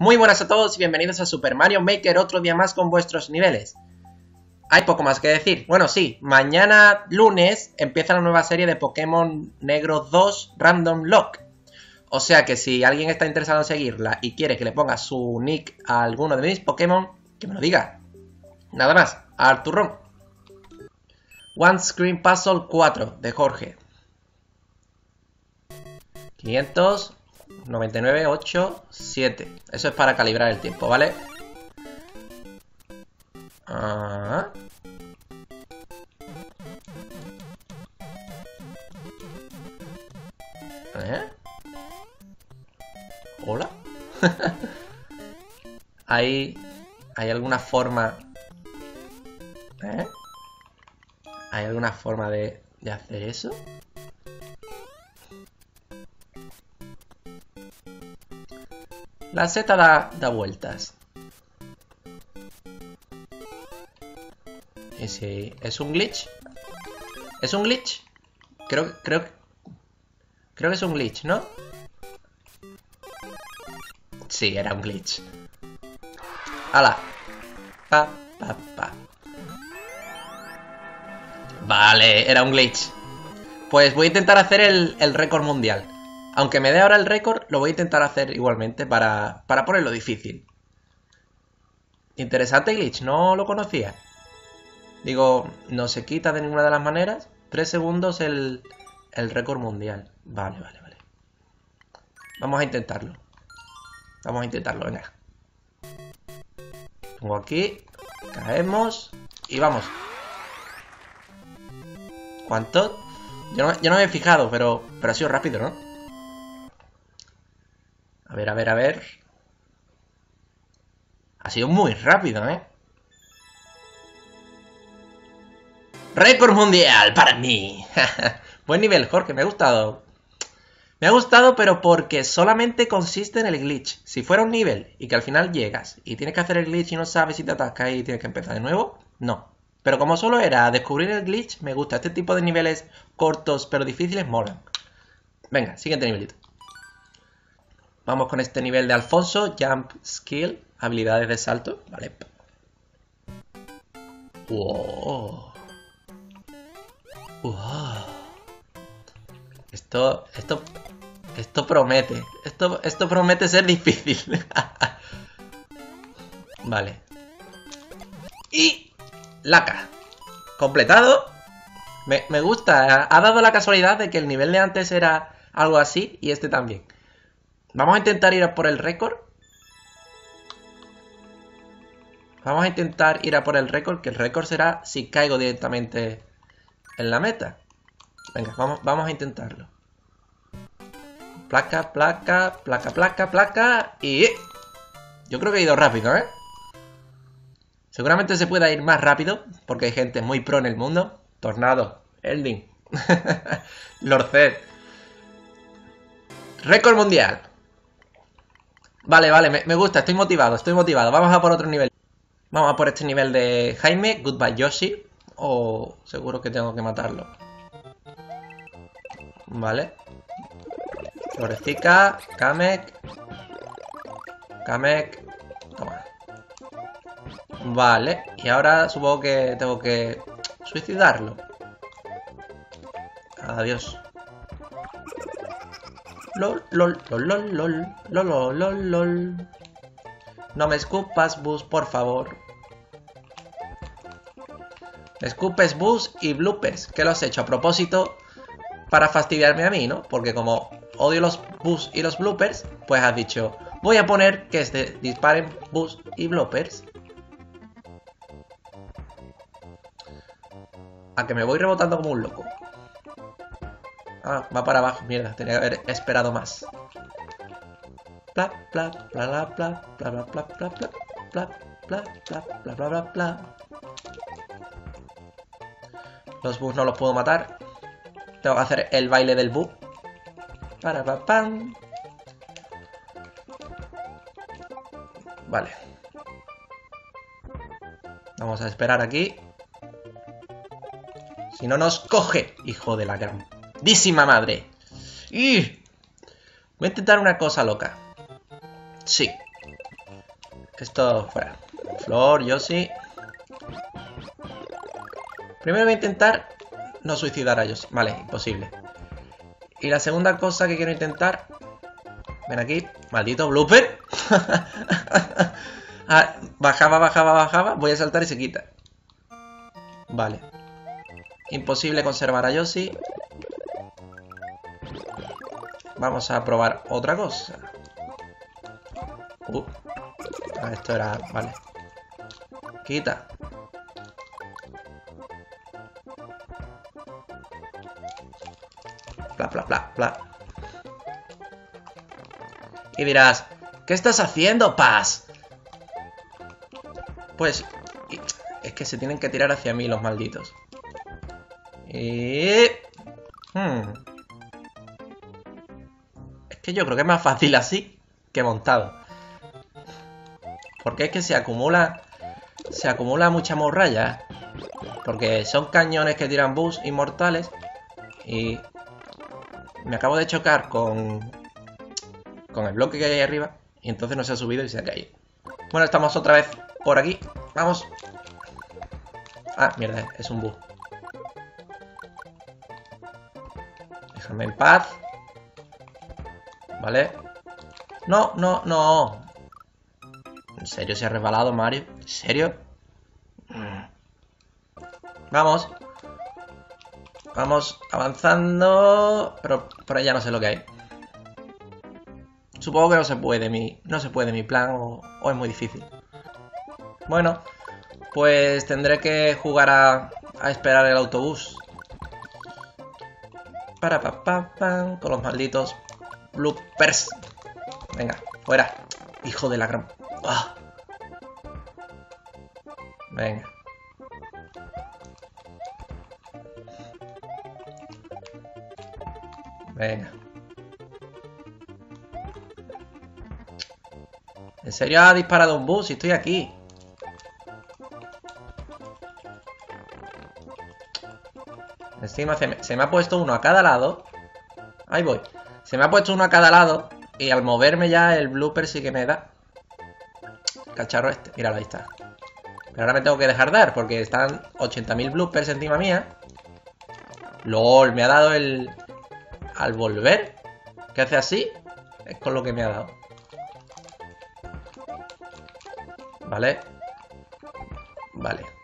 Muy buenas a todos y bienvenidos a Super Mario Maker otro día más con vuestros niveles. Hay poco más que decir. Bueno, sí, mañana lunes empieza la nueva serie de Pokémon Negro 2 Random Lock. O sea que si alguien está interesado en seguirla y quiere que le ponga su nick a alguno de mis Pokémon, que me lo diga. Nada más, Arturrón. One Screen Puzzle 4 de Jorge. 500, 99, 8, 7. Eso es para calibrar el tiempo, ¿vale? Ah. ¿Eh? ¿Hola? ¿Hay, ¿Hay alguna forma... ¿Eh? ¿Hay alguna forma de, de hacer eso? La Z da, da vueltas. ¿Es un glitch? ¿Es un glitch? Creo, creo, creo que es un glitch, ¿no? Sí, era un glitch. ¡Hala! Pa, pa, pa. Vale, era un glitch. Pues voy a intentar hacer el, el récord mundial. Aunque me dé ahora el récord, lo voy a intentar hacer igualmente para, para ponerlo difícil. Interesante glitch, no lo conocía. Digo, no se quita de ninguna de las maneras. Tres segundos el, el récord mundial. Vale, vale, vale. Vamos a intentarlo. Vamos a intentarlo, venga. Pongo aquí. Caemos. Y vamos. ¿Cuánto? Yo no, yo no me he fijado, pero, pero ha sido rápido, ¿no? Ver, a ver, a ver. Ha sido muy rápido, ¿eh? Récord mundial para mí. Buen nivel, Jorge, me ha gustado. Me ha gustado, pero porque solamente consiste en el glitch. Si fuera un nivel y que al final llegas y tienes que hacer el glitch y no sabes si te atascas y tienes que empezar de nuevo, no. Pero como solo era descubrir el glitch, me gusta. Este tipo de niveles cortos pero difíciles molan. Venga, siguiente nivelito. Vamos con este nivel de Alfonso. Jump Skill. Habilidades de salto. Vale. Wow. Wow. Esto, esto, esto promete. Esto, esto promete ser difícil. vale. Y laca. Completado. Me, me gusta. Ha dado la casualidad de que el nivel de antes era algo así y este también. Vamos a intentar ir a por el récord. Vamos a intentar ir a por el récord, que el récord será si caigo directamente en la meta. Venga, vamos, vamos a intentarlo. Placa, placa, placa, placa, placa y... Yo creo que he ido rápido, ¿eh? Seguramente se pueda ir más rápido, porque hay gente muy pro en el mundo. Tornado, Elding, Lorced. Récord mundial. Vale, vale, me, gusta, estoy motivado, estoy motivado. Vamos a por otro nivel. Vamos a por este nivel de Jaime, Goodbye Yoshi. O seguro que tengo que matarlo. Vale. Florecita, Kamek. Kamek. Toma. Vale, y ahora supongo que tengo que suicidarlo. Adiós. Lol, lol, lol, lol, lol, lol. No me escupas, Bus, por favor. Me escupes, Bus y bloopers. ¿Qué lo has hecho a propósito? Para fastidiarme a mí, ¿no? Porque como odio los Bus y los bloopers, pues has dicho, voy a poner que este disparen Bus y bloopers. A que me voy rebotando como un loco. Ah, va para abajo, mierda, tenía que haber esperado más. Bla, bla, bla, bla, bla, bla, bla, bla, bla, bla, bla, bla, bla, bla, bla, bla. Los bus no los puedo matar. Tengo que hacer el baile del bus. Para, pa, pam. Vale. Vamos a esperar aquí. Si no nos coge, hijo de la gran ¡Dísima madre! ¡Y! Voy a intentar una cosa loca. Sí. Esto fuera. Flor, Yoshi. Primero voy a intentar no suicidar a Yoshi. Vale, imposible. Y la segunda cosa que quiero intentar... Ven aquí. Maldito blooper. Ah, bajaba, bajaba, bajaba. Voy a saltar y se quita. Vale. Imposible conservar a Yoshi. Vamos a probar otra cosa. Uh. Ah, esto era... Vale. Quita. Bla, bla, bla, bla. Y dirás, ¿qué estás haciendo, Paz? Pues... Es que se tienen que tirar hacia mí los malditos. Y... Hmm. Que yo creo que es más fácil así que montado. Porque es que se acumula... Se acumula mucha morralla. Porque son cañones que tiran bus inmortales. Y... Me acabo de chocar con... Con el bloque que hay ahí arriba. Y entonces no se ha subido y se ha caído. Bueno, estamos otra vez por aquí. Vamos. Ah, mierda, es un bus. Déjame en paz. Vale. No, no, no. ¿En serio se ha resbalado Mario? ¿En serio? Mm. Vamos. Vamos avanzando. Pero por allá no sé lo que hay. Supongo que no se puede mi, no se puede mi plan o, es muy difícil. Bueno, pues tendré que jugar a, a esperar el autobús. Para pa, pa, pa, con los malditos bloopers. Venga, fuera. Hijo de la gran... ¡Ah! Venga. Venga. ¿En serio ha disparado un bus? Y estoy aquí. Encima se me, se me ha puesto uno a cada lado. Ahí voy. Se me ha puesto uno a cada lado. Y al moverme ya el blooper sí que me da. Cacharro este. Míralo, ahí está. Pero ahora me tengo que dejar dar porque están 80.000 bloopers encima mía. LOL, me ha dado el... Al volver. ¿Qué hace así? Es con lo que me ha dado. Vale. Vale.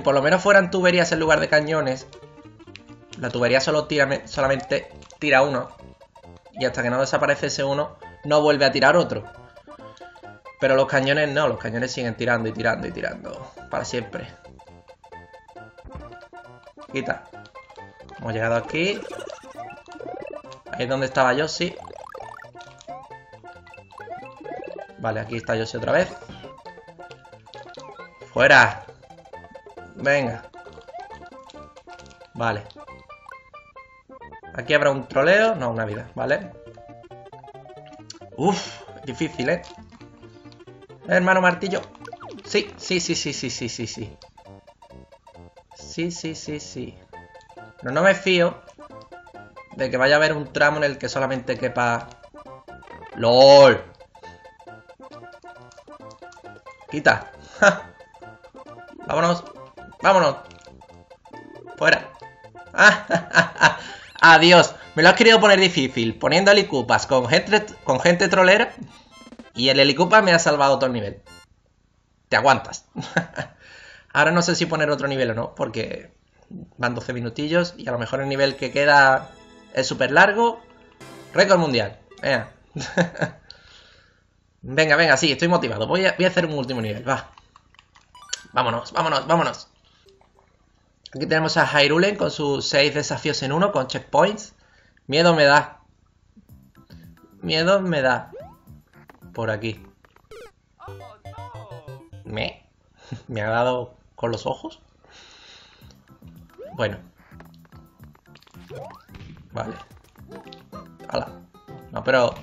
Si por lo menos fueran tuberías en lugar de cañones, la tubería solo tira, solamente tira uno. Y hasta que no desaparece ese uno, no vuelve a tirar otro. Pero los cañones no, los cañones siguen tirando y tirando y tirando. Para siempre. Quita. Hemos llegado aquí. Ahí es donde estaba Yoshi. Vale, aquí está Yoshi otra vez. ¡Fuera! Venga. Vale. Aquí habrá un troleo. No, una vida, ¿vale? Uf, difícil, ¿eh? Hermano martillo. Sí, sí, sí, sí, sí, sí, sí, sí. Sí, sí, sí, sí. Pero no me fío de que vaya a haber un tramo en el que solamente quepa... ¡LOL! Quita. Vámonos. Vámonos. Fuera. Adiós. Me lo has querido poner difícil. Poniendo helicupas con gente, con gente trolera. Y el helicupa me ha salvado todo el nivel. Te aguantas. Ahora no sé si poner otro nivel o no. Porque van 12 minutillos. Y a lo mejor el nivel que queda es súper largo. Récord mundial. Venga. venga, venga, sí, estoy motivado. Voy a, voy a hacer un último nivel. Va. Vámonos, vámonos, vámonos. Aquí tenemos a Hyrule con sus 6 desafíos en uno con checkpoints. Miedo me da. Miedo me da. Por aquí. ¿Me? ¿Me ha dado con los ojos? Bueno. Vale. Hala. No, pero...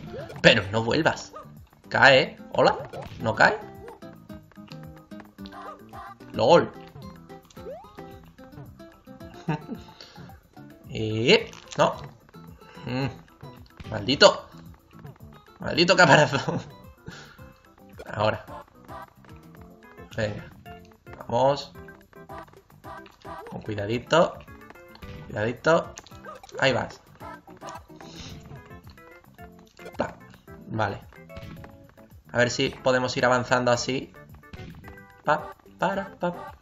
Pero no vuelvas. Cae. ¿Hola? ¿No cae? LOL. y... No. Mm. Maldito. Maldito caparazón. Ahora. Venga. Vamos. Con cuidadito. Cuidadito. Ahí vas. Vale. A ver si podemos ir avanzando así. Pa, para, pa.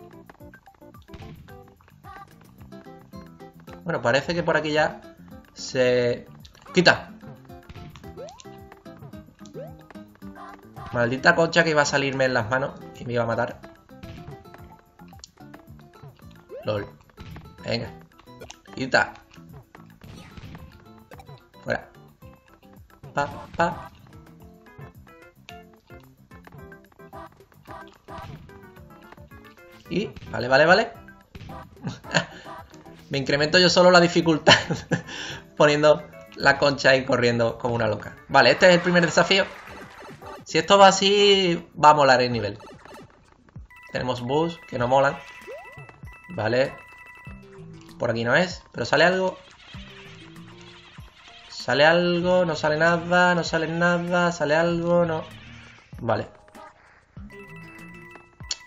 Bueno, parece que por aquí ya se... ¡Quita! Maldita concha que iba a salirme en las manos y me iba a matar. LOL. Venga. Quita. Fuera. Pa, pa. Y, vale, vale, vale. Me incremento yo solo la dificultad poniendo la concha y corriendo como una loca. Vale, este es el primer desafío. Si esto va así, va a molar el nivel. Tenemos bus que no molan. Vale. Por aquí no es, pero sale algo. Sale algo, no sale nada, no sale nada, sale algo, no. Vale.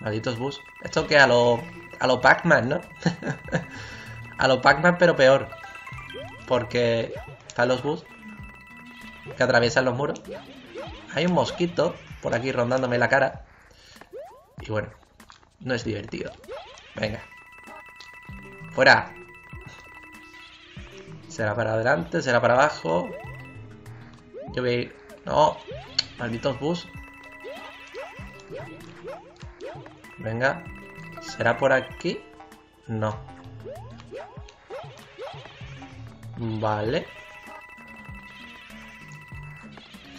Malditos bus. Esto que a lo, a lo Pac-Man, ¿no? a lo Pac-Man, pero peor. Porque están los bus que atraviesan los muros. Hay un mosquito por aquí rondándome la cara. Y bueno, no es divertido. Venga. Fuera. Será para adelante, será para abajo. Yo voy a ir... No. Malditos bus. Venga. ¿Será por aquí? No. Vale.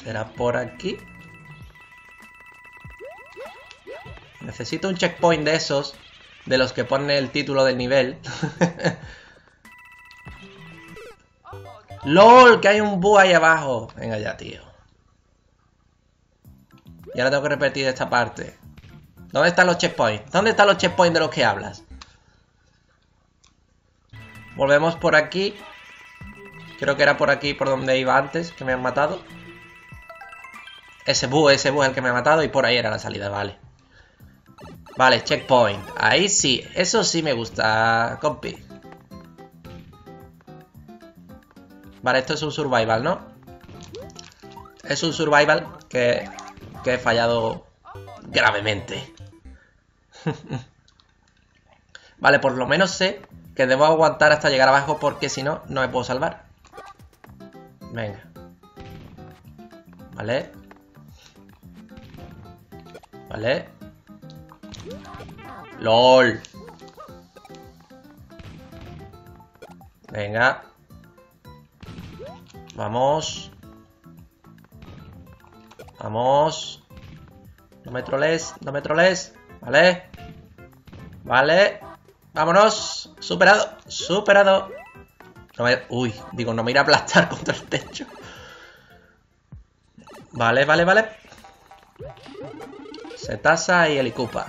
¿Será por aquí? Necesito un checkpoint de esos, de los que pone el título del nivel. ¡LOL! Que hay un búho ahí abajo. Venga ya, tío. Y ahora tengo que repetir esta parte. ¿Dónde están los checkpoints? ¿Dónde están los checkpoints de los que hablas? Volvemos por aquí. Creo que era por aquí por donde iba antes, que me han matado. Ese búho, ese búho es el que me ha matado y por ahí era la salida, vale. Vale, checkpoint. Ahí sí, eso sí me gusta, compi. Vale, esto es un survival, ¿no? Es un survival que, que he fallado gravemente. vale, por lo menos sé que debo aguantar hasta llegar abajo porque si no, no me puedo salvar. Venga. Vale. Vale. LOL. Venga. Vamos. Vamos. No me troles, no me troles. Vale. Vale. Vámonos. Superado. Superado. No me... Uy, digo, no me iré a aplastar contra el techo. Vale, vale, vale. Setasa y Helicupa.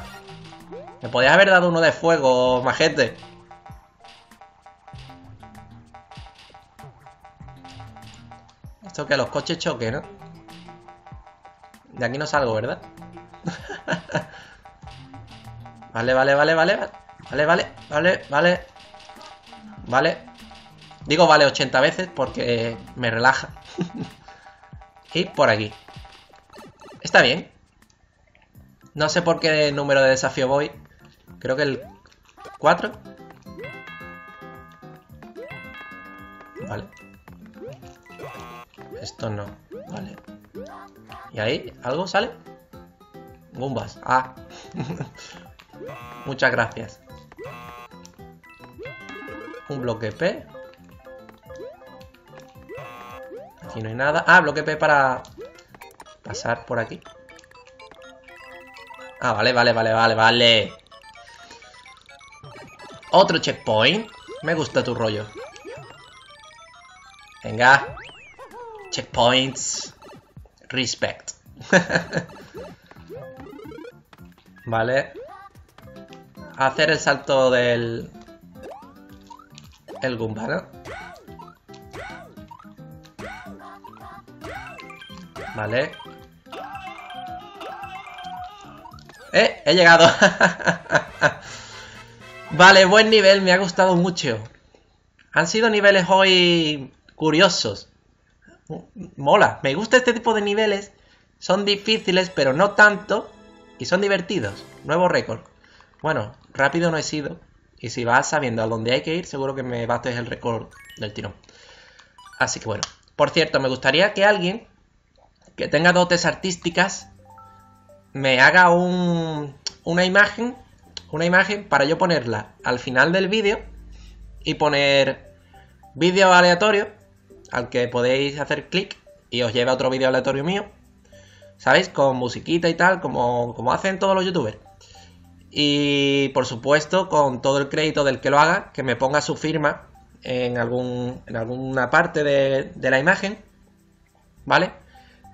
Me podías haber dado uno de fuego, majete. Esto que los coches choquen, ¿no? De aquí no salgo, ¿verdad? vale, vale, vale, vale. Vale, vale, vale, vale. Vale. Digo vale 80 veces porque me relaja. y por aquí. Está bien. No sé por qué número de desafío voy. Creo que el 4. Vale. Esto no. Vale. ¿Y ahí? ¿Algo sale? Gumbas. Ah. Muchas gracias. Un bloque P. Aquí no hay nada. Ah, bloque P para pasar por aquí. Ah, vale, vale, vale, vale, vale. Otro checkpoint. Me gusta tu rollo. Venga. Checkpoints. Respect. vale. Hacer el salto del... El Goomba, ¿no? Vale. ¡Eh! He llegado. vale, buen nivel, me ha gustado mucho. Han sido niveles hoy curiosos. Mola, me gusta este tipo de niveles. Son difíciles, pero no tanto. Y son divertidos. Nuevo récord. Bueno, rápido no he sido. Y si vas sabiendo a dónde hay que ir, seguro que me bates el récord del tirón. Así que bueno. Por cierto, me gustaría que alguien que tenga dotes artísticas me haga un, una imagen, una imagen para yo ponerla al final del vídeo y poner vídeo aleatorio al que podéis hacer clic y os lleve a otro vídeo aleatorio mío. ¿Sabéis? Con musiquita y tal, como, como hacen todos los youtubers. Y por supuesto, con todo el crédito del que lo haga, que me ponga su firma en, algún, en alguna parte de la imagen. ¿Vale?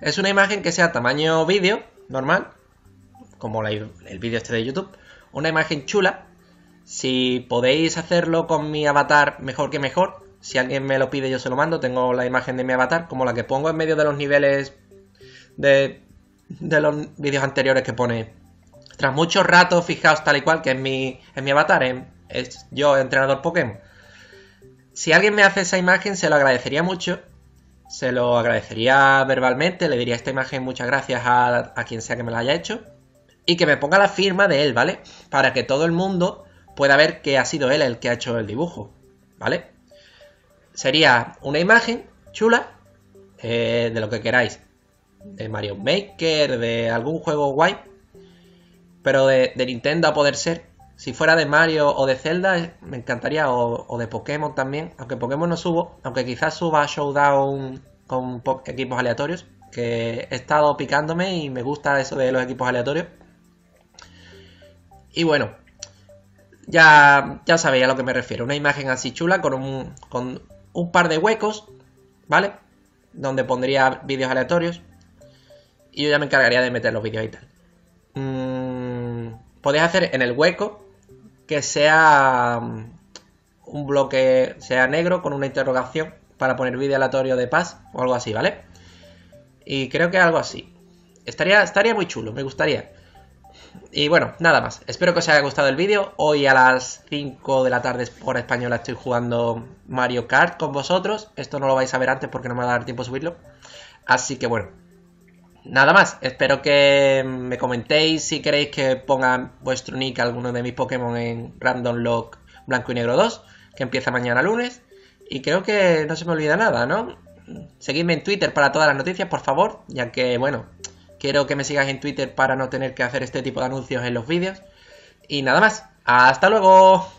Es una imagen que sea tamaño vídeo, normal, como el vídeo este de YouTube. Una imagen chula. Si podéis hacerlo con mi avatar, mejor que mejor. Si alguien me lo pide, yo se lo mando. Tengo la imagen de mi avatar, como la que pongo en medio de los niveles de, los vídeos anteriores que pone. Tras mucho rato, fijaos tal y cual, que es mi, es mi avatar, es yo, entrenador Pokémon. Si alguien me hace esa imagen, se lo agradecería mucho. Se lo agradecería verbalmente, le diría esta imagen muchas gracias a, quien sea que me la haya hecho y que me ponga la firma de él, ¿vale? Para que todo el mundo pueda ver que ha sido él el que ha hecho el dibujo, ¿vale? Sería una imagen chula eh, de lo que queráis, de Mario Maker, de algún juego guay, pero de, Nintendo a poder ser. Si fuera de Mario o de Zelda, me encantaría, o, de Pokémon también, aunque Pokémon no subo, aunque quizás suba Showdown con equipos aleatorios, que he estado picándome y me gusta eso de los equipos aleatorios. Y bueno, ya, ya sabéis a lo que me refiero. Una imagen así chula con un, con un par de huecos, ¿vale? Donde pondría vídeos aleatorios. Y yo ya me encargaría de meter los vídeos y tal. Mm, podéis hacer en el hueco que sea mm, un bloque, sea negro con una interrogación para poner vídeo aleatorio de paz o algo así, ¿vale? Y creo que algo así. Estaría, estaría muy chulo, me gustaría. Y bueno, nada más. Espero que os haya gustado el vídeo. Hoy a las 5 de la tarde por española estoy jugando Mario Kart con vosotros. Esto no lo vais a ver antes porque no me va a dar tiempo a subirlo. Así que bueno. Nada más. Espero que me comentéis si queréis que ponga vuestro nick alguno de mis Pokémon en Random Lock Blanco y Negro 2. Que empieza mañana lunes. Y creo que no se me olvida nada, ¿no? Seguidme en Twitter para todas las noticias, por favor. Ya que, bueno, Quiero que me sigas en Twitter para no tener que hacer este tipo de anuncios en los vídeos. Y nada más. ¡Hasta luego!